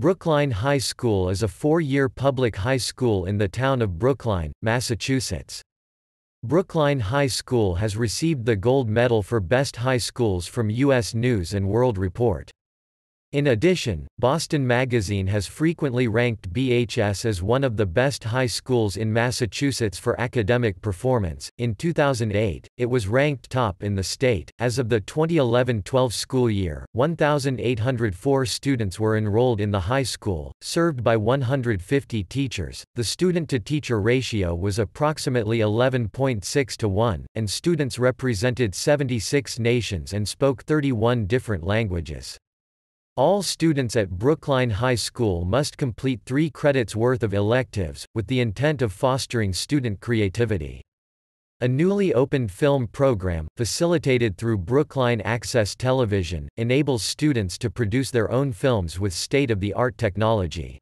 Brookline High School is a four-year public high school in the town of Brookline, Massachusetts. Brookline High School has received the Gold Medal for Best High Schools from U.S. News & World Report. In addition, Boston Magazine has frequently ranked BHS as one of the best high schools in Massachusetts for academic performance. In 2008, it was ranked top in the state. As of the 2011 12 school year, 1,804 students were enrolled in the high school, served by 150 teachers. The student to teacher ratio was approximately 11.6 to 1, and students represented 76 nations and spoke 31 different languages. All students at Brookline High School must complete three credits worth of electives, with the intent of fostering student creativity. A newly opened film program, facilitated through Brookline Access Television, enables students to produce their own films with state-of-the-art technology.